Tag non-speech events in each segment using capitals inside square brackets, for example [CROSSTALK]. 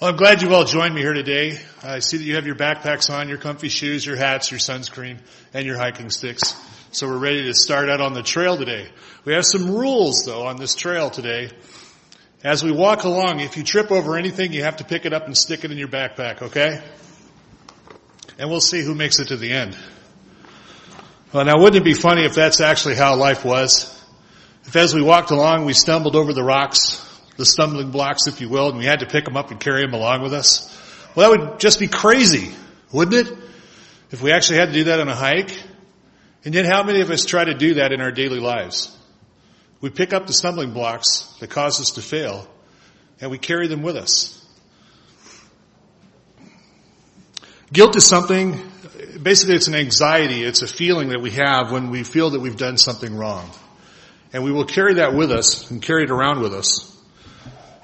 Well, I'm glad you all joined me here today. I see that you have your backpacks on, your comfy shoes, your hats, your sunscreen, and your hiking sticks. So we're ready to start out on the trail today. We have some rules though on this trail today. As we walk along, if you trip over anything, you have to pick it up and stick it in your backpack, okay? And we'll see who makes it to the end. Well, now wouldn't it be funny if that's actually how life was? If as we walked along, we stumbled over the rocks, the stumbling blocks, if you will, and we had to pick them up and carry them along with us. Well, that would just be crazy, wouldn't it? If we actually had to do that on a hike. And yet how many of us try to do that in our daily lives? We pick up the stumbling blocks that cause us to fail and we carry them with us. Guilt is something, basically it's an anxiety, it's a feeling that we have when we feel that we've done something wrong. And we will carry that with us and carry it around with us.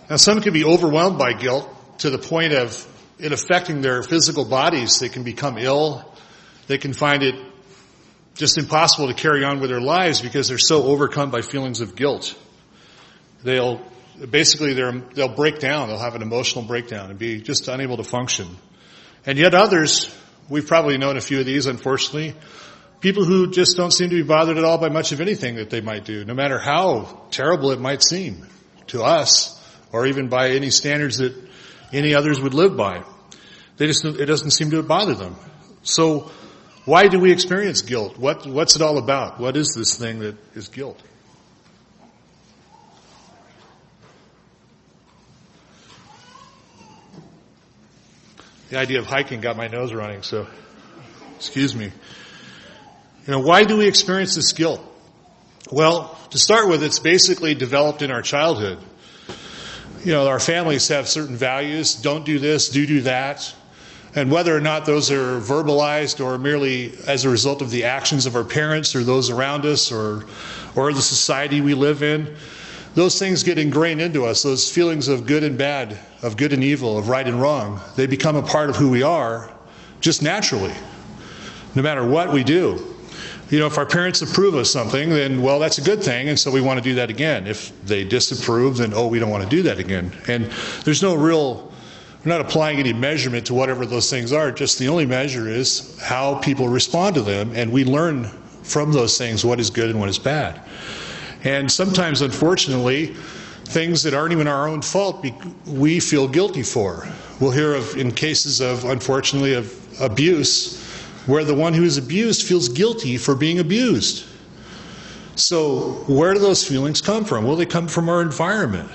Now some can be overwhelmed by guilt to the point of it affecting their physical bodies. They can become ill. They can find it just impossible to carry on with their lives because they're so overcome by feelings of guilt. They'll, basically they'll break down. They'll have an emotional breakdown and be just unable to function. And yet others, we've probably known a few of these unfortunately, people who just don't seem to be bothered at all by much of anything that they might do, no matter how terrible it might seem to us or even by any standards that any others would live by. They just, it doesn't seem to bother them. So why do we experience guilt? What, what's it all about? What is this thing that is guilt? The idea of hiking got my nose running, so excuse me. You know, why do we experience this guilt? Well, to start with, it's basically developed in our childhood you know, our families have certain values. Don't do this, do do that. And whether or not those are verbalized or merely as a result of the actions of our parents or those around us or, or the society we live in, those things get ingrained into us. Those feelings of good and bad, of good and evil, of right and wrong, they become a part of who we are just naturally, no matter what we do you know, if our parents approve of something, then, well, that's a good thing, and so we want to do that again. If they disapprove, then, oh, we don't want to do that again. And there's no real, we're not applying any measurement to whatever those things are, just the only measure is how people respond to them, and we learn from those things what is good and what is bad. And sometimes, unfortunately, things that aren't even our own fault, we feel guilty for. We'll hear of, in cases of, unfortunately, of abuse, where the one who is abused feels guilty for being abused. So, where do those feelings come from? Well, they come from our environment.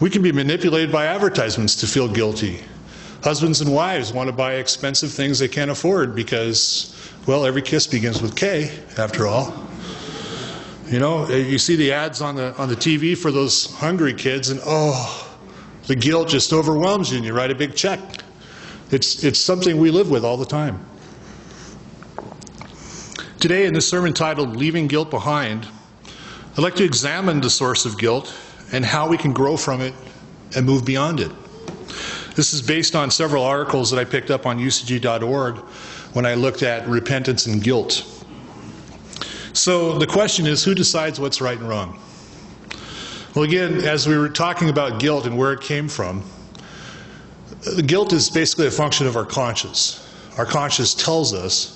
We can be manipulated by advertisements to feel guilty. Husbands and wives want to buy expensive things they can't afford because, well, every kiss begins with Kay, after all. You know, eh, you see the ads on the on the TV for those hungry kids, and oh, the guilt just overwhelms you, and you write a big check. It's it's something we live with all the time. Today, in this sermon titled Leaving Guilt Behind, I'd like to examine the source of guilt and how we can grow from it and move beyond it. This is based on several articles that I picked up on UCG.org when I looked at repentance and guilt. So the question is who decides what's right and wrong? Well, again, as we were talking about guilt and where it came from, uh, guilt is basically a function of our conscience. Our conscience tells us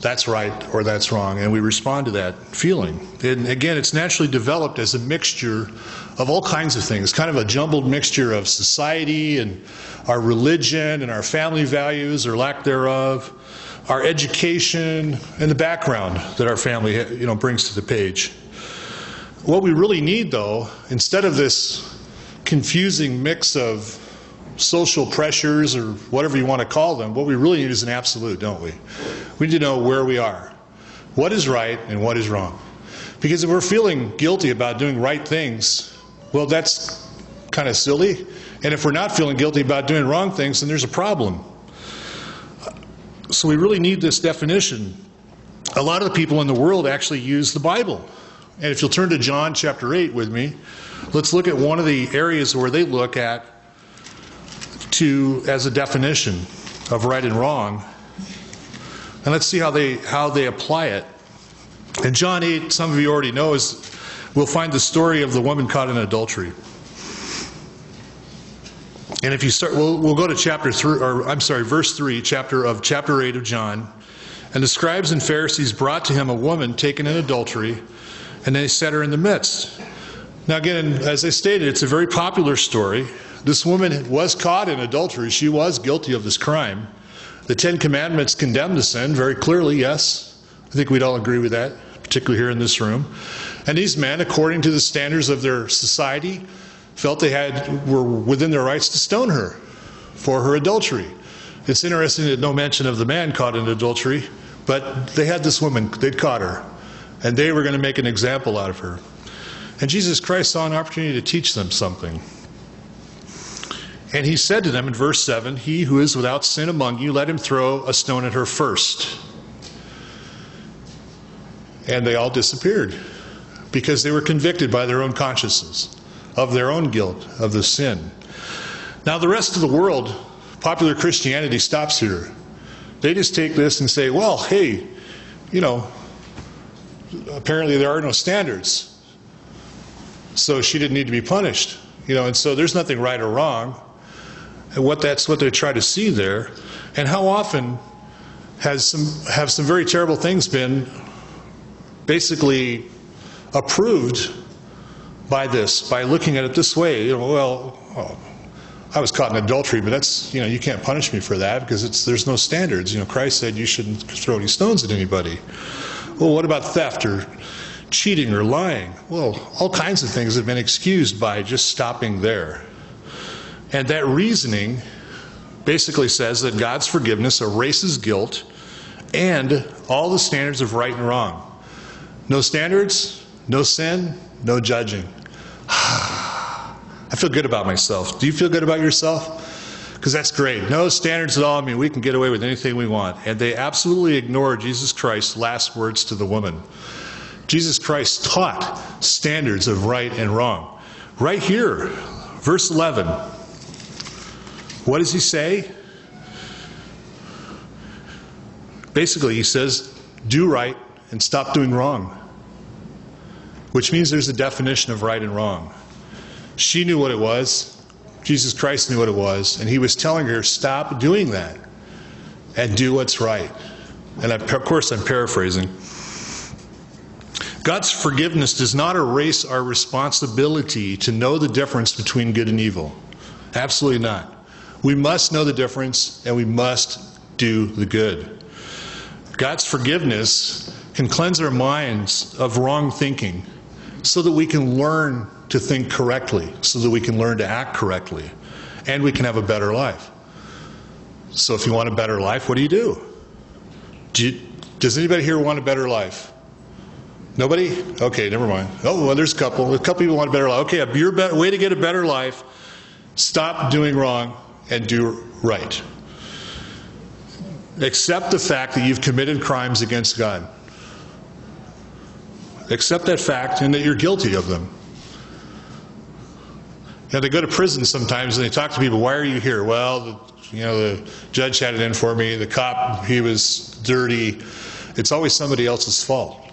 that's right or that's wrong, and we respond to that feeling. And again, it's naturally developed as a mixture of all kinds of things, kind of a jumbled mixture of society and our religion and our family values or lack thereof, our education and the background that our family you know brings to the page. What we really need though, instead of this confusing mix of social pressures or whatever you want to call them, what we really need is an absolute, don't we? We need to know where we are. What is right and what is wrong? Because if we're feeling guilty about doing right things, well, that's kind of silly. And if we're not feeling guilty about doing wrong things, then there's a problem. So we really need this definition. A lot of the people in the world actually use the Bible. And if you'll turn to John chapter 8 with me, let's look at one of the areas where they look at to as a definition of right and wrong. And let's see how they how they apply it. In John 8, some of you already know, is we'll find the story of the woman caught in adultery. And if you start, we'll, we'll go to chapter three, or I'm sorry, verse three, chapter of chapter eight of John. And the scribes and Pharisees brought to him a woman taken in adultery, and they set her in the midst. Now, again, as I stated, it's a very popular story. This woman was caught in adultery. She was guilty of this crime. The Ten Commandments condemn the sin very clearly, yes. I think we'd all agree with that, particularly here in this room. And these men, according to the standards of their society, felt they had were within their rights to stone her for her adultery. It's interesting that no mention of the man caught in adultery, but they had this woman, they'd caught her, and they were going to make an example out of her. And Jesus Christ saw an opportunity to teach them something. And he said to them in verse 7 He who is without sin among you, let him throw a stone at her first. And they all disappeared because they were convicted by their own consciences of their own guilt of the sin. Now, the rest of the world, popular Christianity stops here. They just take this and say, well, hey, you know, apparently there are no standards. So she didn't need to be punished. You know, and so there's nothing right or wrong. And what that's what they try to see there. And how often has some have some very terrible things been basically approved by this, by looking at it this way. You know, well, oh, I was caught in adultery, but that's you know you can't punish me for that because it's there's no standards. You know, Christ said you shouldn't throw any stones at anybody. Well, what about theft or cheating or lying? Well, all kinds of things have been excused by just stopping there. And that reasoning basically says that God's forgiveness erases guilt and all the standards of right and wrong. No standards, no sin, no judging. [SIGHS] I feel good about myself. Do you feel good about yourself? Because that's great. No standards at all. I mean, we can get away with anything we want. And they absolutely ignore Jesus Christ's last words to the woman. Jesus Christ taught standards of right and wrong. Right here, verse 11. What does he say? Basically, he says, do right and stop doing wrong which means there's a definition of right and wrong. She knew what it was. Jesus Christ knew what it was. And he was telling her, stop doing that and do what's right. And of course, I'm paraphrasing. God's forgiveness does not erase our responsibility to know the difference between good and evil. Absolutely not. We must know the difference and we must do the good. God's forgiveness can cleanse our minds of wrong thinking so that we can learn to think correctly, so that we can learn to act correctly, and we can have a better life. So, if you want a better life, what do you do? do you, does anybody here want a better life? Nobody? Okay, never mind. Oh, well, there's a couple. A couple people want a better life. Okay, your be- way to get a better life stop doing wrong and do right. Accept the fact that you've committed crimes against God. Accept that fact and that you're guilty of them. You know, they go to prison sometimes and they talk to people, why are you here? Well, the, you know, the judge had it in for me, the cop, he was dirty. It's always somebody else's fault.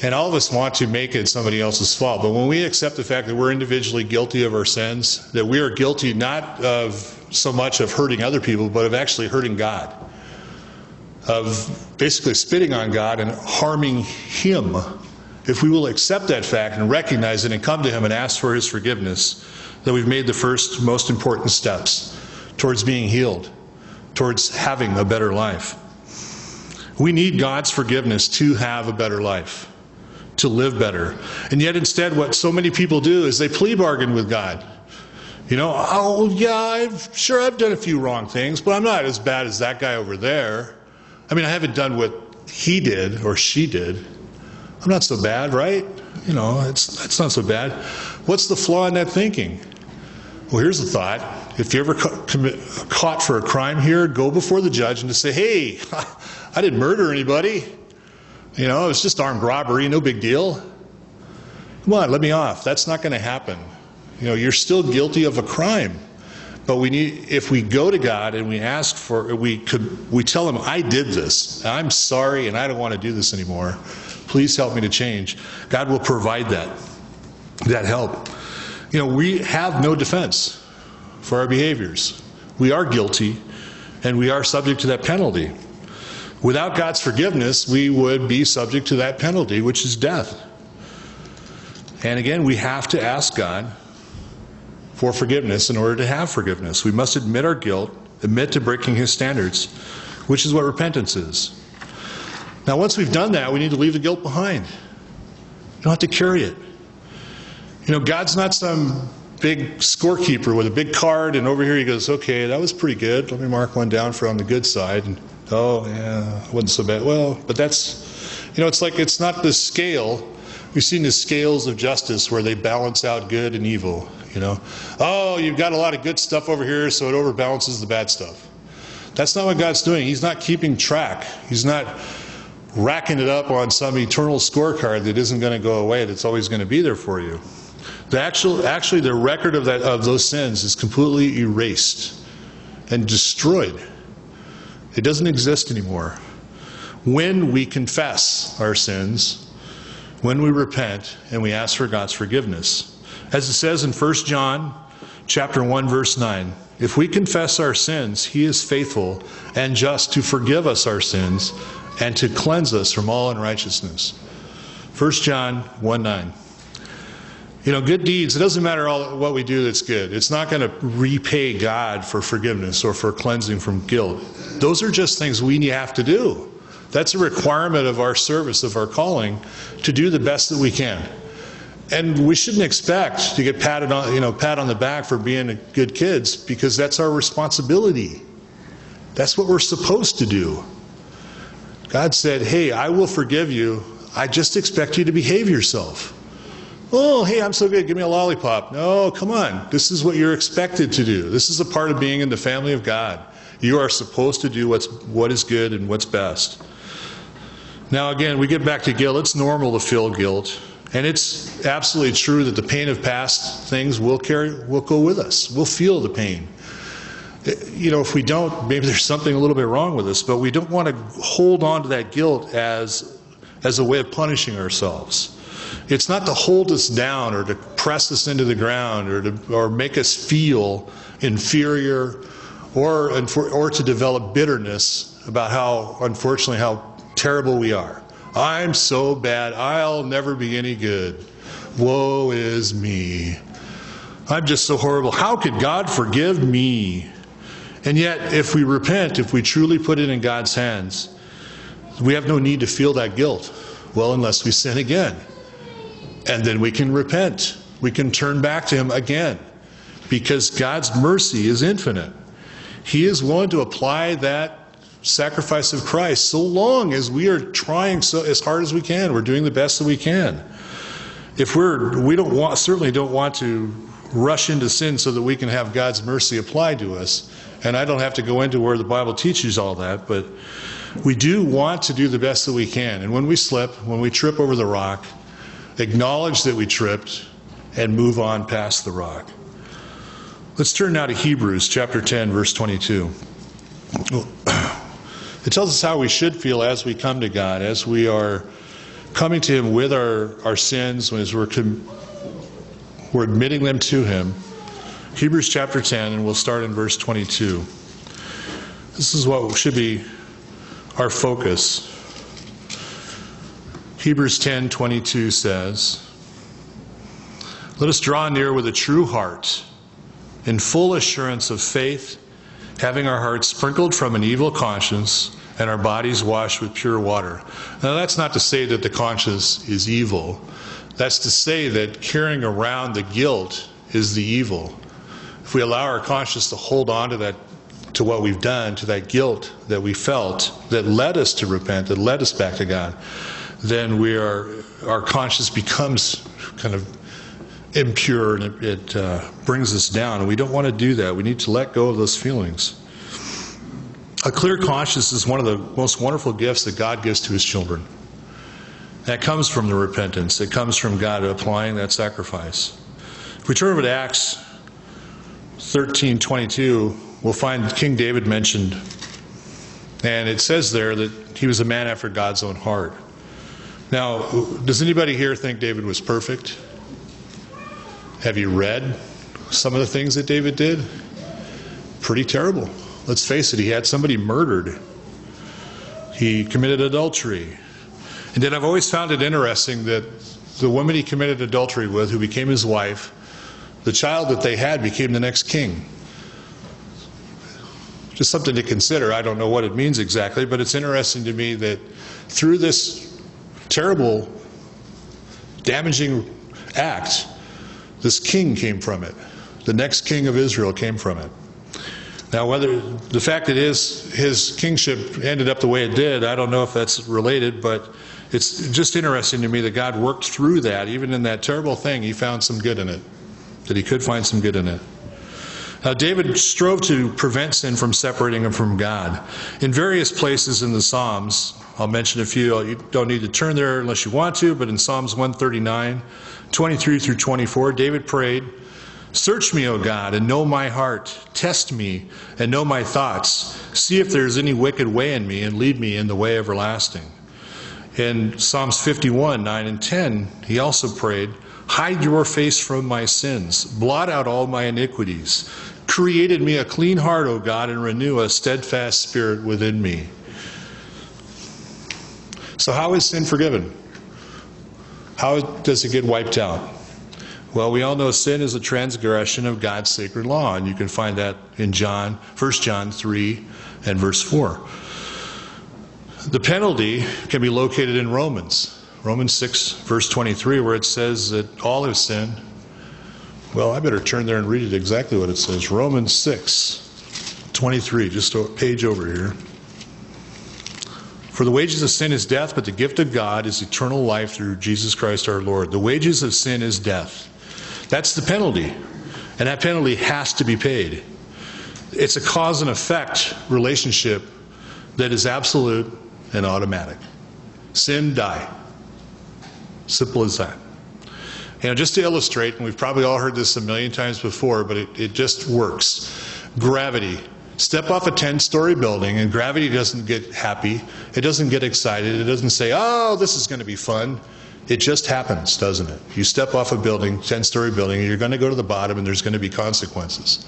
And all of us want to make it somebody else's fault. But when we accept the fact that we're individually guilty of our sins, that we are guilty not of so much of hurting other people, but of actually hurting God, of basically spitting on God and harming Him if we will accept that fact and recognize it and come to Him and ask for His forgiveness, then we've made the first most important steps towards being healed, towards having a better life. We need God's forgiveness to have a better life, to live better. And yet, instead, what so many people do is they plea bargain with God. You know, oh, yeah, I've, sure, I've done a few wrong things, but I'm not as bad as that guy over there. I mean, I haven't done what he did or she did. I'm not so bad, right? You know, it's, it's not so bad. What's the flaw in that thinking? Well, here's the thought. If you're ever ca- commit, caught for a crime here, go before the judge and just say, hey, [LAUGHS] I didn't murder anybody. You know, it's just armed robbery, no big deal. Come on, let me off. That's not going to happen. You know, you're still guilty of a crime. But we need, if we go to God and we ask for, we could, we tell Him, I did this. I'm sorry, and I don't want to do this anymore. Please help me to change. God will provide that, that help. You know, we have no defense for our behaviors. We are guilty, and we are subject to that penalty. Without God's forgiveness, we would be subject to that penalty, which is death. And again, we have to ask God for forgiveness in order to have forgiveness. We must admit our guilt, admit to breaking His standards, which is what repentance is. Now, once we've done that, we need to leave the guilt behind. You don't have to carry it. You know, God's not some big scorekeeper with a big card, and over here he goes, okay, that was pretty good. Let me mark one down for on the good side. And, oh, yeah, wasn't so bad. Well, but that's, you know, it's like it's not the scale. We've seen the scales of justice where they balance out good and evil, you know. Oh, you've got a lot of good stuff over here, so it overbalances the bad stuff. That's not what God's doing. He's not keeping track. He's not racking it up on some eternal scorecard that isn't going to go away, that's always going to be there for you. The actual, actually, the record of, that, of those sins is completely erased and destroyed. It doesn't exist anymore. When we confess our sins, when we repent and we ask for God's forgiveness. As it says in 1 John chapter 1 verse 9, if we confess our sins, he is faithful and just to forgive us our sins and to cleanse us from all unrighteousness. 1 John 1 9. You know, good deeds, it doesn't matter all, what we do that's good. It's not going to repay God for forgiveness or for cleansing from guilt. Those are just things we have to do. That's a requirement of our service, of our calling, to do the best that we can. And we shouldn't expect to get patted on, you know, pat on the back for being good kids because that's our responsibility. That's what we're supposed to do. God said, Hey, I will forgive you. I just expect you to behave yourself. Oh, hey, I'm so good. Give me a lollipop. No, come on. This is what you're expected to do. This is a part of being in the family of God. You are supposed to do what's, what is good and what's best. Now, again, we get back to guilt. It's normal to feel guilt. And it's absolutely true that the pain of past things will carry, will go with us. We'll feel the pain eh, you know, if we don't, maybe there's something a little bit wrong with us, but we don't want to hold on to that guilt as, as a way of punishing ourselves. It's not to hold us down or to press us into the ground or to or make us feel inferior or, or to develop bitterness about how, unfortunately, how terrible we are. I'm so bad, I'll never be any good. Woe is me. I'm just so horrible. How could God forgive me? And yet, if we repent, if we truly put it in God's hands, we have no need to feel that guilt. Well, unless we sin again. And then we can repent. We can turn back to Him again. Because God's mercy is infinite. He is willing to apply that sacrifice of Christ so long as we are trying so as hard as we can. We're doing the best that we can. If we're we don't want certainly don't want to rush into sin so that we can have God's mercy applied to us. And I don't have to go into where the Bible teaches all that, but we do want to do the best that we can. And when we slip, when we trip over the rock, acknowledge that we tripped and move on past the rock. Let's turn now to Hebrews chapter 10, verse 22. [CLEARS THROAT] It tells us how we should feel as we come to God, as we are coming to Him with our, our sins, as we're, we're admitting them to Him. Hebrews chapter 10, and we'll start in verse 22. This is what should be our focus. Hebrews 10 22 says, Let us draw near with a true heart, in full assurance of faith, having our hearts sprinkled from an evil conscience and our bodies washed with pure water. Now, that's not to say that the conscience is evil. That's to say that carrying around the guilt is the evil if we allow our conscience to hold on to that to what we've done, to that guilt that we felt that led us to repent, that led us back to God, then we are our conscience becomes kind of impure and it, it uh, brings us down. And we don't want to do that. We need to let go of those feelings. A clear conscience is one of the most wonderful gifts that God gives to His children. That comes from the repentance. It comes from God applying that sacrifice. If we turn over to Acts 13:22, we'll find King David mentioned, and it says there that he was a man after God's own heart. Now, does anybody here think David was perfect? Have you read some of the things that David did? pretty terrible. Let's face it, he had somebody murdered. He committed adultery. And then I've always found it interesting that the woman he committed adultery with, who became his wife, the child that they had became the next king. Just something to consider. I don't know what it means exactly, but it's interesting to me that through this terrible, damaging act, this king came from it. The next king of Israel came from it. Now, whether the fact it is his kingship ended up the way it did, I don't know if that's related, but it's just interesting to me that God worked through that. Even in that terrible thing, he found some good in it, that he could find some good in it. Now, David strove to prevent sin from separating him from God. In various places in the Psalms, I'll mention a few. You don't need to turn there unless you want to, but in Psalms 139, 23 through 24, David prayed, Search me, O God, and know my heart. Test me and know my thoughts. See if there is any wicked way in me, and lead me in the way everlasting. In Psalms 51, 9 and 10, he also prayed, Hide your face from my sins, blot out all my iniquities. Created me a clean heart, O God, and renew a steadfast spirit within me. So, how is sin forgiven? How does it get wiped out? Well, we all know sin is a transgression of God's sacred law, and you can find that in John, 1 John 3 and verse 4. The penalty can be located in Romans, Romans 6, verse 23, where it says that all have sinned. Well, I better turn there and read it exactly what it says. Romans 6, 23, just a page over here. For the wages of sin is death, but the gift of God is eternal life through Jesus Christ our Lord. The wages of sin is death. That's the penalty. And that penalty has to be paid. It's a cause and effect relationship that is absolute and automatic. Sin, die. Simple as that. You know, just to illustrate, and we've probably all heard this a million times before, but it, it just works. Gravity. Step off a 10 story building, and gravity doesn't get happy. It doesn't get excited. It doesn't say, oh, this is going to be fun. It just happens, doesn't it? You step off a building, 10 story building, and you're going to go to the bottom, and there's going to be consequences.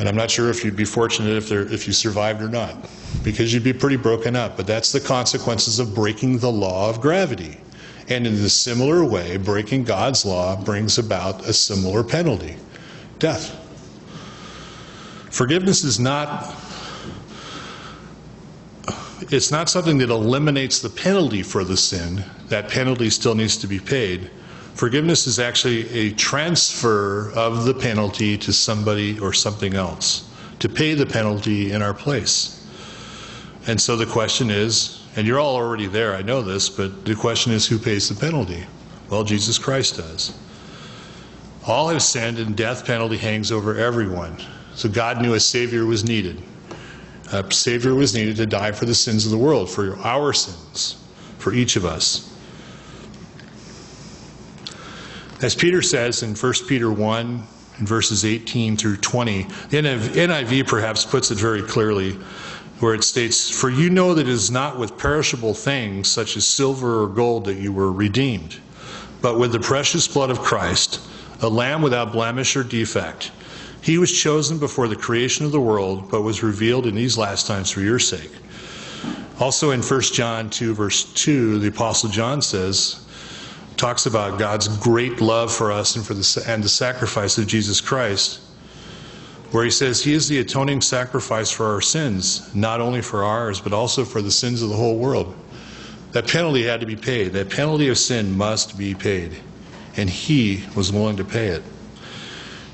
And I'm not sure if you'd be fortunate if, there, if you survived or not, because you'd be pretty broken up. But that's the consequences of breaking the law of gravity. And in a similar way, breaking God's law brings about a similar penalty death. Forgiveness is not it's not something that eliminates the penalty for the sin. That penalty still needs to be paid. Forgiveness is actually a transfer of the penalty to somebody or something else to pay the penalty in our place. And so the question is, and you're all already there, I know this, but the question is who pays the penalty? Well, Jesus Christ does. All have sinned, and death penalty hangs over everyone. So God knew a Savior was needed. A Savior was needed to die for the sins of the world, for our sins, for each of us. As Peter says in 1 Peter 1, in verses 18 through 20, the NIV perhaps puts it very clearly, where it states, For you know that it is not with perishable things, such as silver or gold, that you were redeemed, but with the precious blood of Christ, a lamb without blemish or defect. He was chosen before the creation of the world, but was revealed in these last times for your sake. Also in 1 John 2, verse 2, the Apostle John says, talks about God's great love for us and for the, and the sacrifice of Jesus Christ, where he says he is the atoning sacrifice for our sins, not only for ours, but also for the sins of the whole world. That penalty had to be paid. That penalty of sin must be paid. And he was willing to pay it.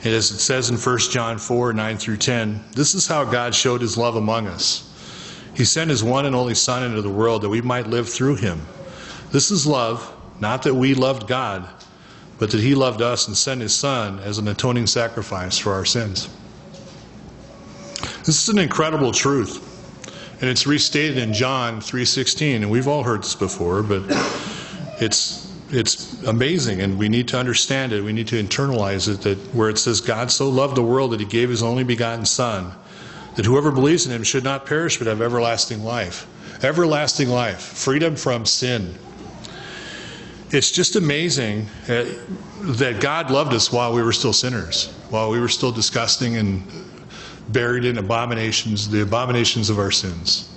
As it says in 1 John 4 9 through 10, this is how God showed his love among us. He sent his one and only Son into the world that we might live through him. This is love, not that we loved God, but that he loved us and sent his Son as an atoning sacrifice for our sins. This is an incredible truth. And it's restated in John 3:16, and we've all heard this before, but it's it's amazing and we need to understand it we need to internalize it that where it says god so loved the world that he gave his only begotten son that whoever believes in him should not perish but have everlasting life everlasting life freedom from sin it's just amazing uh, that god loved us while we were still sinners while we were still disgusting and buried in abominations, the abominations of our sins.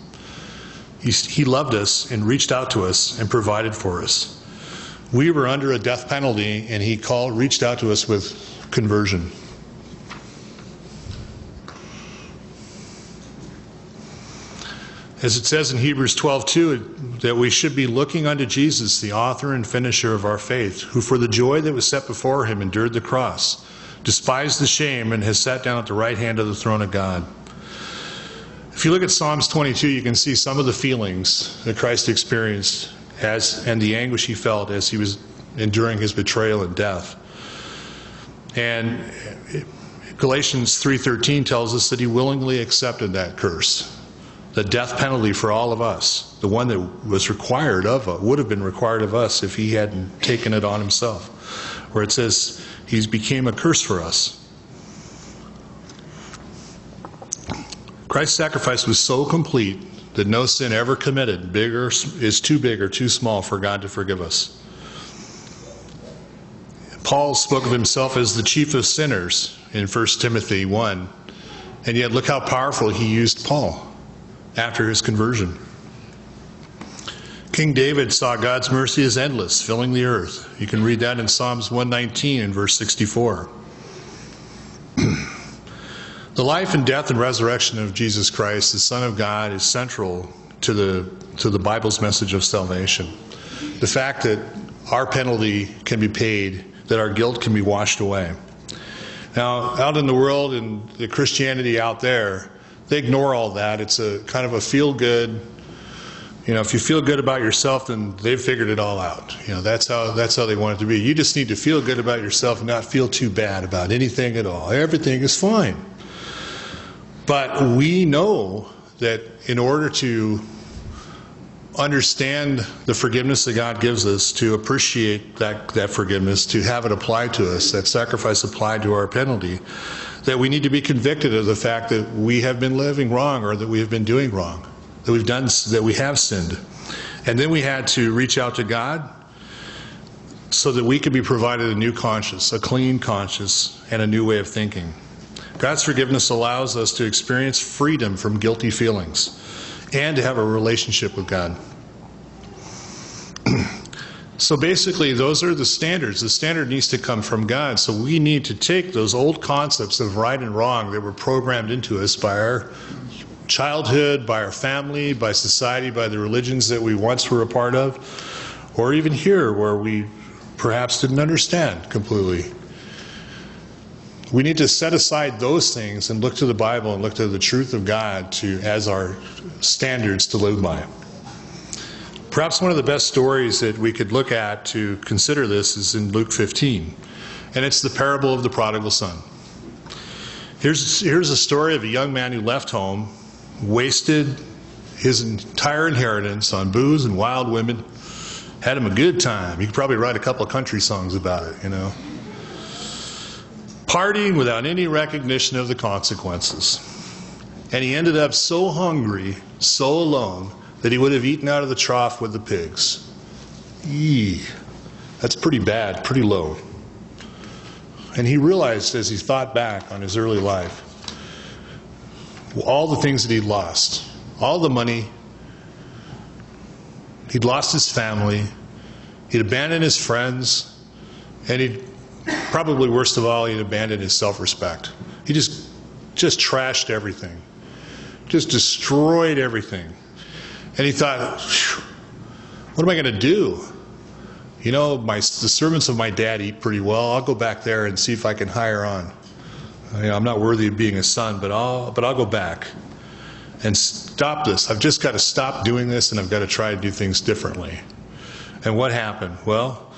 He, he loved us and reached out to us and provided for us. We were under a death penalty, and he called, reached out to us with conversion. As it says in Hebrews 12:2, that we should be looking unto Jesus, the author and finisher of our faith, who for the joy that was set before him endured the cross, despised the shame, and has sat down at the right hand of the throne of God. If you look at Psalms 22, you can see some of the feelings that Christ experienced as and the anguish he felt as he was enduring his betrayal and death. And Galatians 3:13 tells us that he willingly accepted that curse the death penalty for all of us, the one that was required of uh, would have been required of us if he hadn't taken it on himself. Where it says he's became a curse for us. Christ's sacrifice was so complete that no sin ever committed bigger is too big or too small for God to forgive us. Paul spoke of himself as the chief of sinners in 1 Timothy 1. And yet look how powerful he used Paul after his conversion. King David saw God's mercy as endless, filling the earth. You can read that in Psalms 119 and verse 64. The life and death and resurrection of Jesus Christ, the Son of God, is central to the, to the Bible's message of salvation. The fact that our penalty can be paid, that our guilt can be washed away. Now, out in the world and the Christianity out there, they ignore all that. It's a kind of a feel good. You know, if you feel good about yourself, then they've figured it all out. You know, that's how that's how they want it to be. You just need to feel good about yourself and not feel too bad about anything at all. Everything is fine. But we know that in order to understand the forgiveness that God gives us, to appreciate that, that forgiveness, to have it applied to us, that sacrifice applied to our penalty, that we need to be convicted of the fact that we have been living wrong or that we have been doing wrong, that we've done that we have sinned. And then we had to reach out to God so that we could be provided a new conscience, a clean conscience, and a new way of thinking. God's forgiveness allows us to experience freedom from guilty feelings and to have a relationship with God. [CLEARS THROAT] So basically, those are the standards. The standard needs to come from God. So we need to take those old concepts of right and wrong that were programmed into us by our childhood, by our family, by society, by the religions that we once were a part of, or even here where we perhaps didn't understand completely. We need to set aside those things and look to the Bible and look to the truth of God to as our standards to live by. Perhaps one of the best stories that we could look at to consider this is in Luke 15, and it's the parable of the prodigal son. Here's, here's a story of a young man who left home, wasted his entire inheritance on booze and wild women, had him a good time. You could probably write a couple of country songs about it, you know. Partying without any recognition of the consequences. And he ended up so hungry, so alone, that he would have eaten out of the trough with the pigs. Eee, that's pretty bad, pretty low. And he realized as he thought back on his early life, all the things that he'd lost, all the money, he'd lost his family, he'd abandoned his friends, and he'd probably worst of all, he'd abandoned his self respect. He just just trashed everything, just destroyed everything. And he thought, what am I going to do? You know, my, the servants of my dad eat pretty well. I'll go back there and see if I can hire on. You know, I'm not worthy of being a son, but I'll, but I'll go back and stop this. I've just got to stop doing this and I've got to try to do things differently. And what happened? Well,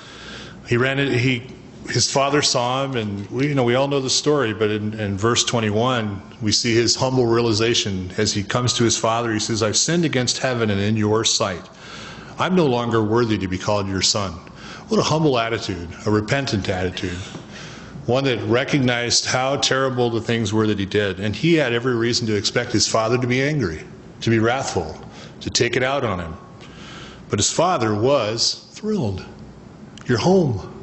he ran it, he his father saw him, and we, you know, we all know the story, but in, in, verse 21, we see his humble realization as he comes to his father. He says, I've sinned against heaven and in your sight. I'm no longer worthy to be called your son. What a humble attitude, a repentant attitude, one that recognized how terrible the things were that he did. And he had every reason to expect his father to be angry, to be wrathful, to take it out on him. But his father was thrilled. You're home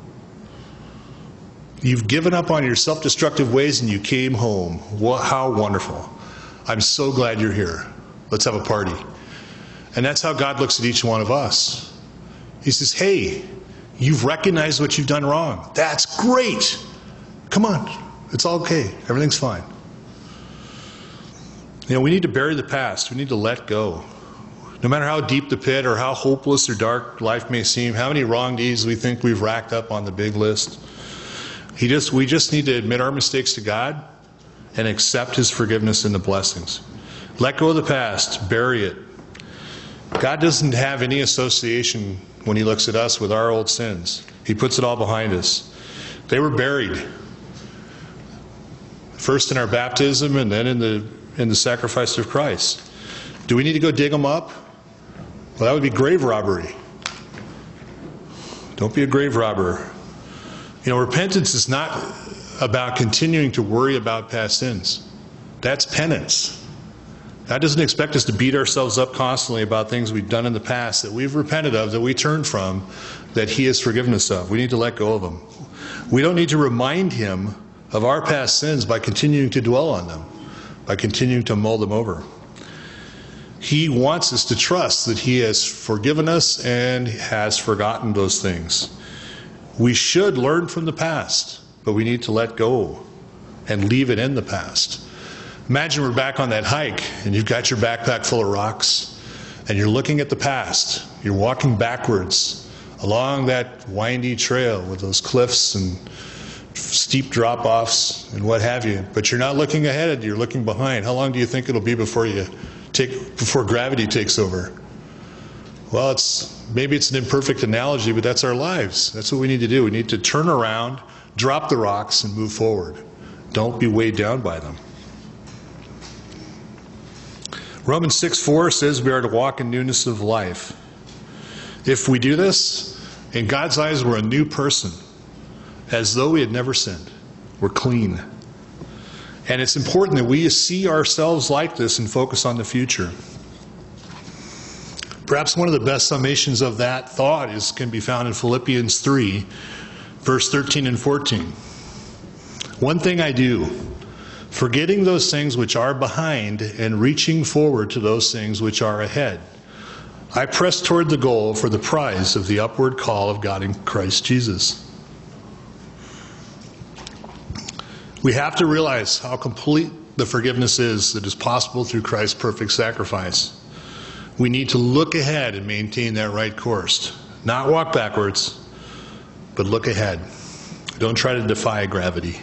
You've given up on your self destructive ways and you came home. What, how wonderful. I'm so glad you're here. Let's have a party. And that's how God looks at each one of us. He says, Hey, you've recognized what you've done wrong. That's great. Come on. It's all okay. Everything's fine. You know, we need to bury the past. We need to let go. No matter how deep the pit or how hopeless or dark life may seem, how many wrong deeds we think we've racked up on the big list, he just, we just need to admit our mistakes to God and accept His forgiveness and the blessings. Let go of the past, bury it. God doesn't have any association when He looks at us with our old sins, He puts it all behind us. They were buried. First in our baptism and then in the, in the sacrifice of Christ. Do we need to go dig them up? Well, that would be grave robbery. Don't be a grave robber. You know, repentance is not about continuing to worry about past sins. That's penance. God doesn't expect us to beat ourselves up constantly about things we've done in the past that we've repented of, that we turned from, that He has forgiven us of. We need to let go of them. We don't need to remind Him of our past sins by continuing to dwell on them, by continuing to mull them over. He wants us to trust that He has forgiven us and has forgotten those things. We should learn from the past, but we need to let go and leave it in the past. Imagine we're back on that hike and you've got your backpack full of rocks and you're looking at the past. You're walking backwards along that windy trail with those cliffs and steep drop offs and what have you. But you're not looking ahead, you're looking behind. How long do you think it'll be before you take before gravity takes over? Well, it's maybe it's an imperfect analogy, but that's our lives. That's what we need to do. We need to turn around, drop the rocks, and move forward. Don't be weighed down by them. Romans 6 4 says we are to walk in newness of life. If we do this, in God's eyes, we're a new person, as though we had never sinned. We're clean. And it's important that we see ourselves like this and focus on the future. Perhaps one of the best summations of that thought is can be found in Philippians 3, verse 13 and 14. One thing I do, forgetting those things which are behind and reaching forward to those things which are ahead. I press toward the goal for the prize of the upward call of God in Christ Jesus. We have to realize how complete the forgiveness is that is possible through Christ's perfect sacrifice. We need to look ahead and maintain that right course. Not walk backwards, but look ahead. Don't try to defy gravity.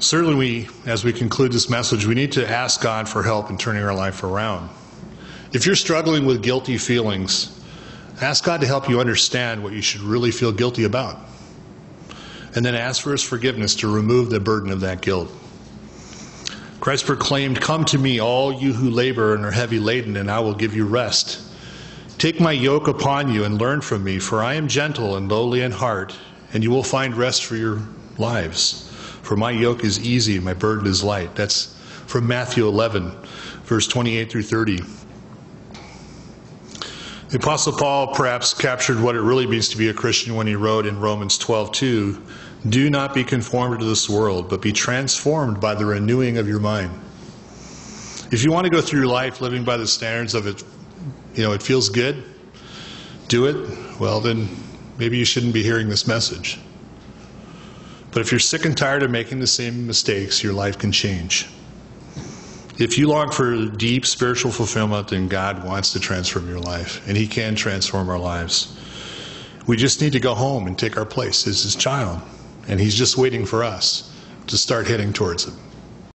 Certainly, we, as we conclude this message, we need to ask God for help in turning our life around. If you're struggling with guilty feelings, ask God to help you understand what you should really feel guilty about. And then ask for His forgiveness to remove the burden of that guilt. Christ proclaimed, Come to me, all you who labor and are heavy laden, and I will give you rest. Take my yoke upon you and learn from me, for I am gentle and lowly in heart, and you will find rest for your lives. For my yoke is easy and my burden is light. That's from Matthew 11, verse 28 through 30. The Apostle Paul perhaps captured what it really means to be a Christian when he wrote in Romans 12, 2, do not be conformed to this world, but be transformed by the renewing of your mind. If you want to go through life living by the standards of it, you know, it feels good, do it, well, then maybe you shouldn't be hearing this message. But if you're sick and tired of making the same mistakes, your life can change. If you long for deep spiritual fulfillment, then God wants to transform your life, and He can transform our lives. We just need to go home and take our place as His child. And He's just waiting for us to start heading towards Him.